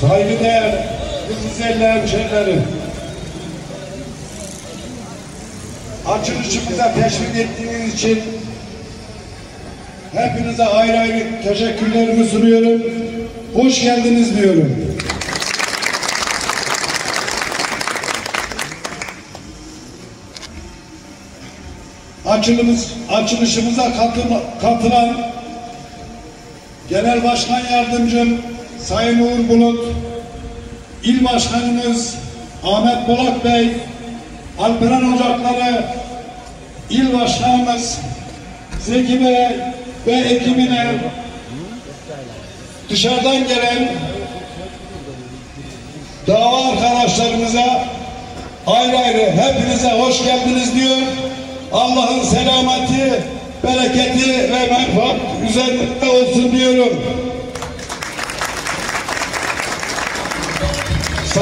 saygıdeğer güzel hemşehrilerim, açılışımıza teşvik ettiğiniz için hepinize ayrı ayrı teşekkürlerimi sunuyorum. Hoş geldiniz diyorum. Açılımız, açılışımıza katılan, Genel Başkan Yardımcım Sayın Uğur Bulut, İl Başkanımız Ahmet Polat Bey, Alperen Ocakları, İl Başkanımız Zeki Bey ve ekibine dışarıdan gelen dava arkadaşlarımıza ayrı ayrı hepinize hoş geldiniz diyor. Allah'ın selameti, bereketi ve menfaat üzerinde olsun diyorum.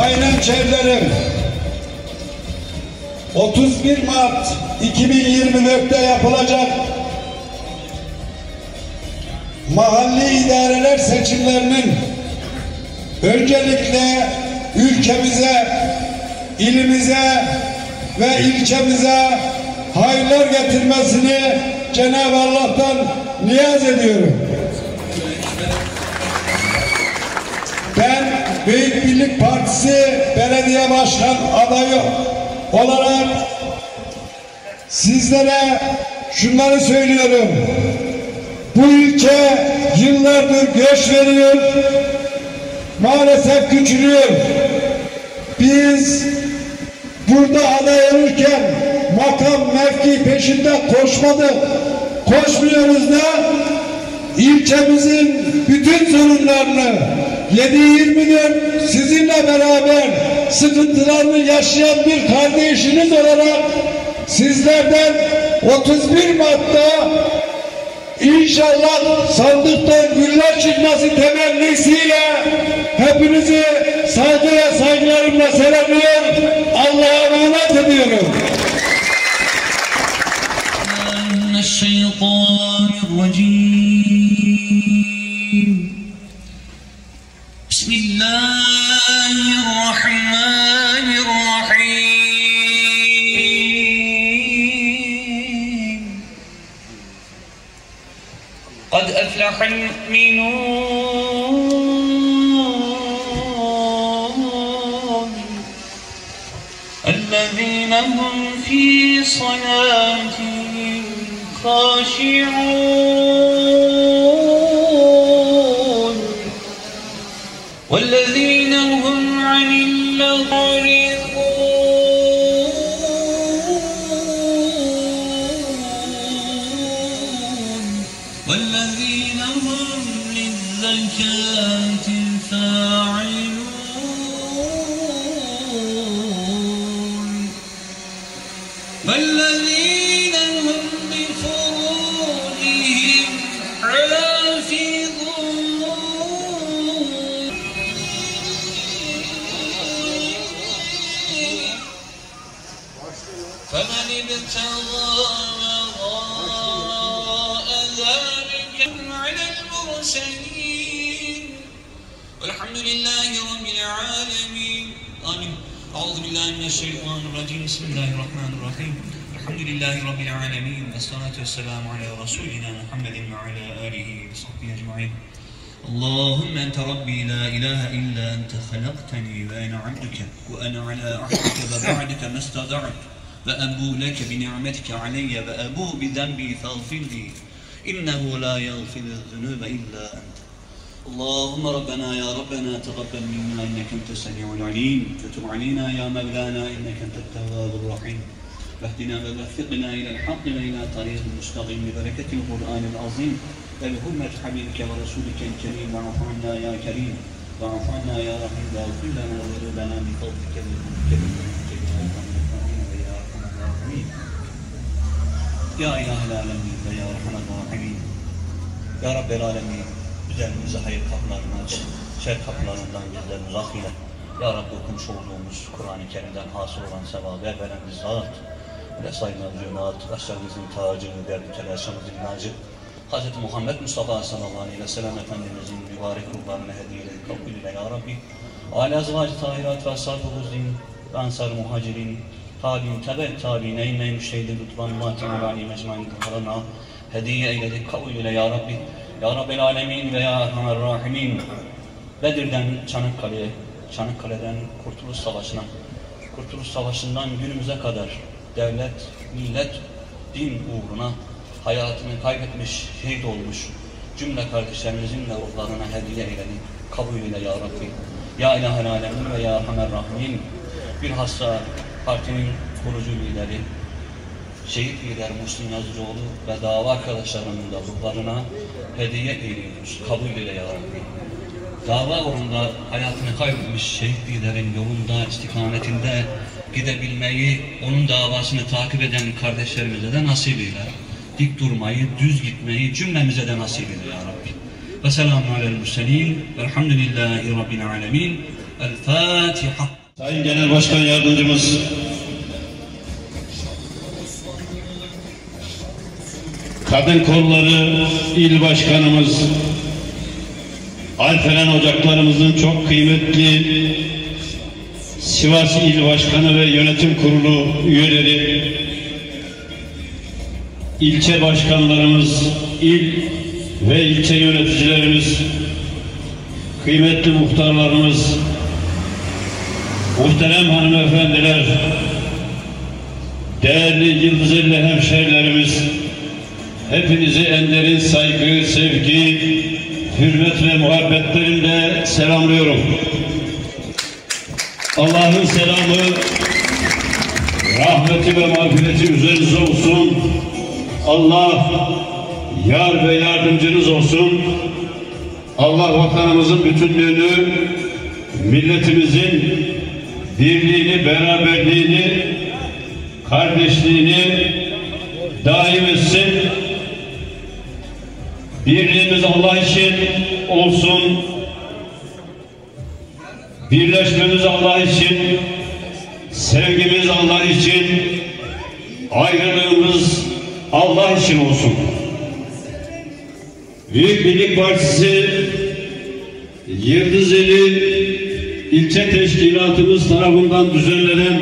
Sayın hemşehrilerim, 31 Mart 2024'te yapılacak mahalli idareler seçimlerinin öncelikle ülkemize, ilimize ve ilçemize hayırlar getirmesini Cenab-ı Allah'tan niyaz ediyorum. Belediye Başkan adayı olarak sizlere şunları söylüyorum. Bu ülke yıllardır göç veriyor. Maalesef küçülüyor. Biz burada aday olurken makam mevki peşinde koşmadık. Koşmuyoruz da ilçemizin bütün sorunlarını 7-24 sizinle beraber sıkıntılarını yaşayan bir kardeşiniz olarak sizlerden 31 Mart'ta İnşallah sandıktan güller çıkması temennisiyle hepinizi saygı ve saygılarımla selamlıyor. Allah'a emanet ediyorum. من الشيطان الرجيم في صلاتهم خاشعون. والذين هم بفروجهم حافظون فمن ابتغى وراء ذلك على المرسلين. والحمد لله أعوذ بالله من الشيطان الرجيم. بسم الله الرحمن الرحيم. الحمد لله رب العالمين. والصلاة والسلام على رسولنا محمد وعلى آله وصحبه أجمعين. اللهم أنت ربي لا إله إلا أنت خلقتني وأنا عبدك وأنا على عهدك وبعدك ما استطعت وأبو لك بنعمتك علي وأبو بذنبي فاغفر لي. إنه لا يغفر الذنوب إلا أنت. اللهم ربنا يا ربنا تقبل منا إنك أنت السميع العليم. وتب علينا يا مولانا إنك أنت التواب الرحيم. واهدنا ووفقنا إلى الحق والى طريق مستقيم ببركة القرآن العظيم. وبحرمه حبيبك ورسولك الكريم واعف عنا يا كريم. واعف عنا يا رحيم. واغفر لنا وذنوبنا بفضلك وجودك وبرحمتك يا ارحم الراحمين ويا ارحم الراحمين يا اله العالمين. Bizlerimizi hayır kaplarını aç, şer kaplarından bizleri uzak ile. Ya Rabbi okumuş olduğumuz Kur'an-ı Kerim'den hasıl olan sevabı veren bizi dağıt. Ve saygılar cünat, aslarımızın tacını, derdi telaşımızın nacı. Hz. Muhammed Mustafa sallallahu aleyhi ve sellem Efendimizin mübarek ruhlarını hediyeyle kabul ile ya Rabbi. Aile azvacı tahirat ve ashab-ı huzin, ansar muhacirin, tabi'in tebe tabi'in, ey müştehid-i lütfan, matim-i mecmain kuharına hediye eyledik kabul ile ya Rabbi. Ya Rabbel alemin ve ya erhamer rahimin. Bedir'den Çanakkale'ye, Çanakkale'den Kurtuluş Savaşı'na, Kurtuluş Savaşı'ndan günümüze kadar devlet, millet, din uğruna hayatını kaybetmiş, şehit olmuş cümle kardeşlerimizin de ruhlarına hediye eyledi. Kabul eyle ya Rabbi. Ya İlahel Alemin ve Ya Erhamer Rahimin. Bilhassa partinin kurucu lideri, şehit lider Muhsin Yazıcıoğlu ve dava arkadaşlarının da ruhlarına hediye eyliyoruz. Kabul eyle ya Rabbi. Dava uğrunda hayatını kaybetmiş şehit liderin yolunda, istikametinde gidebilmeyi, onun davasını takip eden kardeşlerimize de nasip eyle. Dik durmayı, düz gitmeyi cümlemize de nasip eyle ya Rabbi. Ve selamun alel murselin. Velhamdülillahi Rabbil alemin. El Fatiha. Sayın Genel Başkan Yardımcımız Kadın Kolları İl Başkanımız Alperen Ocaklarımızın çok kıymetli Sivas İl Başkanı ve Yönetim Kurulu üyeleri ilçe başkanlarımız, il ve ilçe yöneticilerimiz, kıymetli muhtarlarımız, Muhterem hanımefendiler, değerli Yıldızeli hemşehrilerimiz, hepinizi en derin saygı, sevgi, hürmet ve muhabbetlerimle selamlıyorum. Allah'ın selamı, rahmeti ve mağfireti üzerinize olsun. Allah yar ve yardımcınız olsun. Allah vatanımızın bütünlüğünü, milletimizin birliğini, beraberliğini, kardeşliğini daim. Birliğimiz Allah için olsun. Birleşmemiz Allah için, sevgimiz Allah için, ayrılığımız Allah için olsun. Büyük Birlik Partisi Yıldızeli ilçe teşkilatımız tarafından düzenlenen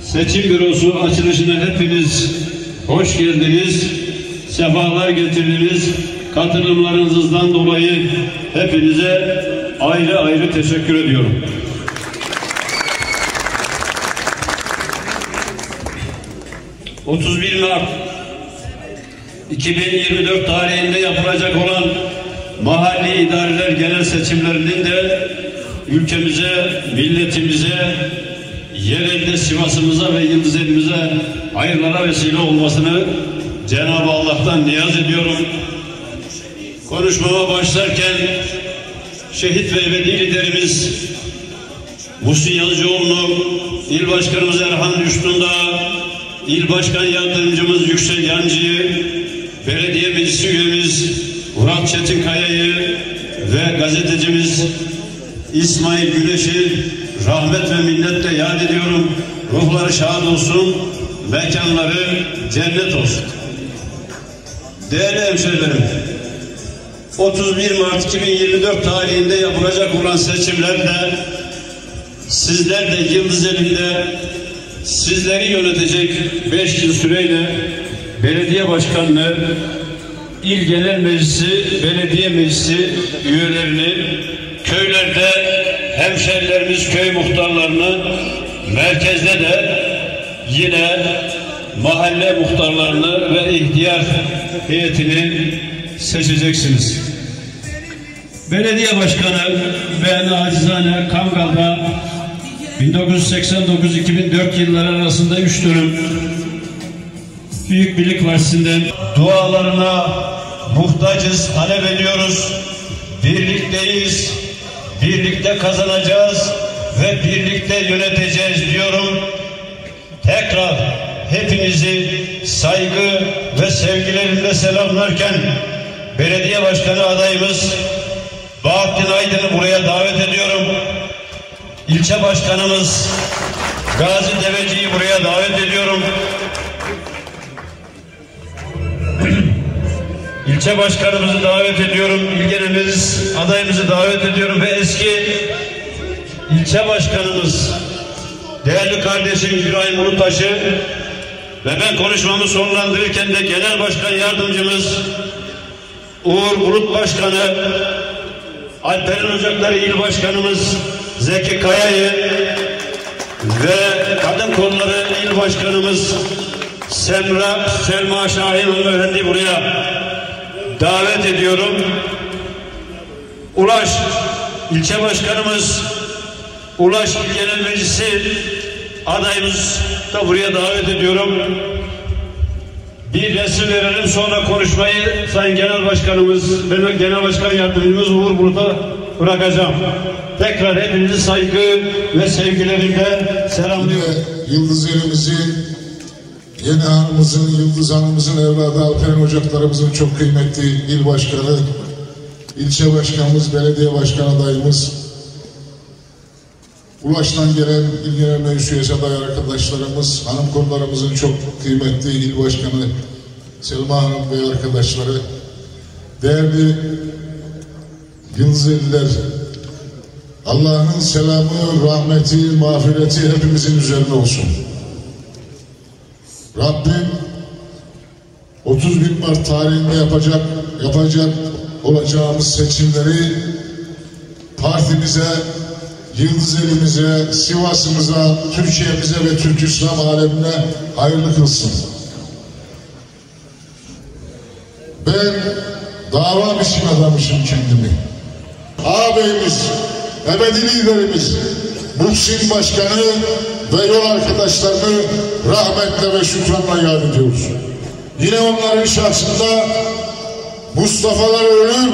seçim bürosu açılışına hepiniz hoş geldiniz. Sefalar getirdiniz. Katılımlarınızdan dolayı hepinize ayrı ayrı teşekkür ediyorum. ...31 Mart 2024 tarihinde yapılacak olan mahalli idareler genel seçimlerinin de ülkemize, milletimize, yerelde Sivas'ımıza ve Yıldızeli'mize hayırlara vesile olmasını Cenab-ı Allah'tan niyaz ediyorum. Konuşmama başlarken şehit ve ebedi liderimiz Muhsin Yazıcıoğlu'nu, il başkanımız Erhan Üstündağ, il başkan yardımcımız Yüksel Yancı'yı, belediye meclisi üyemiz Murat Çetinkaya'yı ve gazetecimiz İsmail Güneş'i rahmet ve minnetle yad ediyorum. Ruhları şad olsun, mekanları cennet olsun. Değerli hemşehrilerim, 31 Mart 2024 tarihinde yapılacak olan seçimlerde sizler de Yıldız elinde sizleri yönetecek 5 yıl süreyle belediye başkanlığı, il genel meclisi, belediye meclisi üyelerini köylerde hemşerilerimiz köy muhtarlarını merkezde de yine mahalle muhtarlarını ve ihtiyar heyetini seçeceksiniz. Belediye başkanı ben acizane Kangal'da 1989-2004 yılları arasında 3 dönüm Büyük Birlik Partisi'nden dualarına muhtacız, talep ediyoruz. Birlikteyiz, birlikte kazanacağız ve birlikte yöneteceğiz diyorum. Tekrar hepinizi saygı ve sevgilerimle selamlarken belediye başkanı adayımız Bahattin Aydın'ı buraya davet ediyorum. İlçe başkanımız Gazi Deveci'yi buraya davet ediyorum. ilçe başkanımızı davet ediyorum. İlgenimiz adayımızı davet ediyorum ve eski ilçe başkanımız değerli kardeşim İbrahim Ulutaş'ı ve ben konuşmamı sonlandırırken de genel başkan yardımcımız Uğur Bulut Başkanı Alperen Ocakları İl Başkanımız Zeki Kaya'yı ve Kadın Kolları İl Başkanımız Semra Selma Şahin Hanımefendi buraya davet ediyorum. Ulaş ilçe başkanımız Ulaş İl Genel Meclisi adayımız da buraya davet ediyorum. Bir resim verelim sonra konuşmayı Sayın Genel Başkanımız, benim Genel Başkan Yardımcımız Uğur Bulut'a bırakacağım. Tekrar hepinizi saygı ve sevgilerimle selamlıyorum. Ve Yıldız elimizi Yeni Hanımızın, Yıldız Hanımızın evladı Alperen Ocaklarımızın çok kıymetli il başkanı, ilçe başkanımız, belediye başkan adayımız, İl Genel Meclis Üyesi aday arkadaşlarımız, hanım kollarımızın çok kıymetli il başkanı Selma Hanım ve arkadaşları, değerli Yıldızeliler, Allah'ın selamı, rahmeti, mağfireti hepimizin üzerine olsun. Rabbim 31 Mart tarihinde yapacak yapacak olacağımız seçimleri partimize, Yıldız elimize, Sivas'ımıza, Türkiye'mize ve Türk İslam alemine hayırlı kılsın. Ben dava biçim adammışım kendimi. Ağabeyimiz, ebedi liderimiz, Muhsin Başkanı ve yol arkadaşlarını rahmetle ve şükranla yad ediyoruz. Yine onların şahsında Mustafa'lar ölür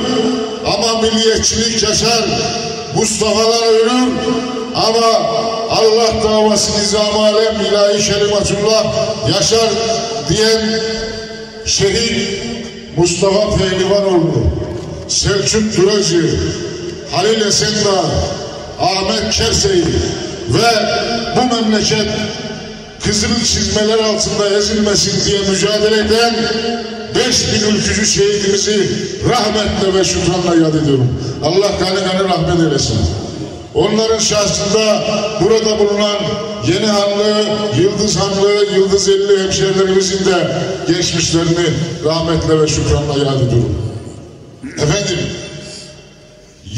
ama milliyetçilik yaşar. Mustafa'lar ölür ama Allah davası nizam alem ilahi kelimatullah yaşar diyen şehit Mustafa Pehlivanoğlu, Selçuk Duracı, Halil Esendağ, Ahmet Kersey ve bu memleket kızılın çizmeler altında ezilmesin diye mücadele eden 5000 ülkücü şehidimizi rahmetle ve şükranla yad ediyorum. Allah gani gani rahmet eylesin. Onların şahsında burada bulunan Yeni Hanlı, Yıldız Hanlı, Yıldız Elli hemşehrilerimizin de geçmişlerini rahmetle ve şükranla yad ediyorum. Efendim,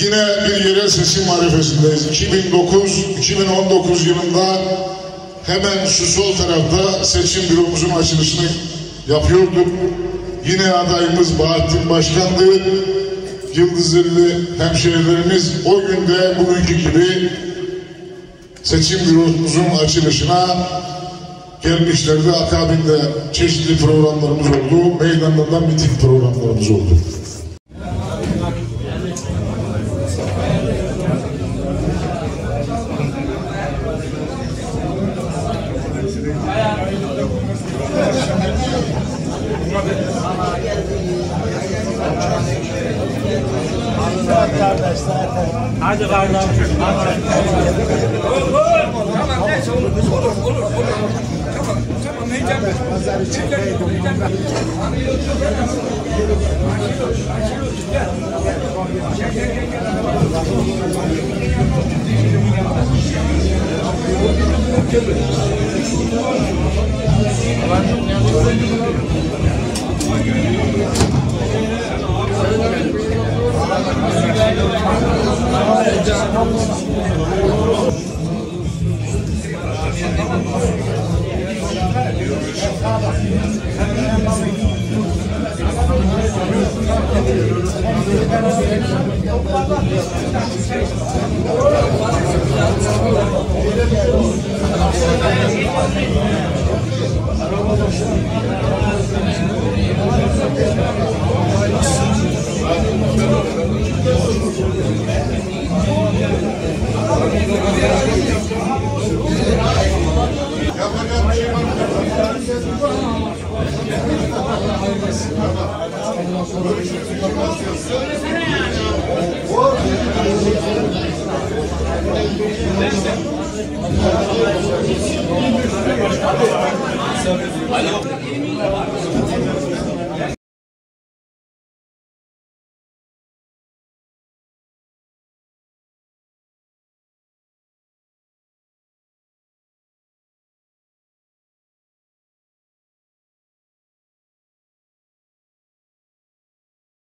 Yine bir yerel seçim marifesindeyiz. 2009-2019 yılında hemen şu sol tarafta seçim büromuzun açılışını yapıyorduk. Yine adayımız Bahattin Başkan'dı. Yıldızlı hemşehrilerimiz o günde bugünkü gibi seçim büromuzun açılışına gelmişlerdi. Akabinde çeşitli programlarımız oldu. Meydanlardan miting programlarımız oldu. Hadi kardeşim. Tamam neyse olur olur olur olur. Tamam tamam heyecan heyecan Yapacak bir Alô?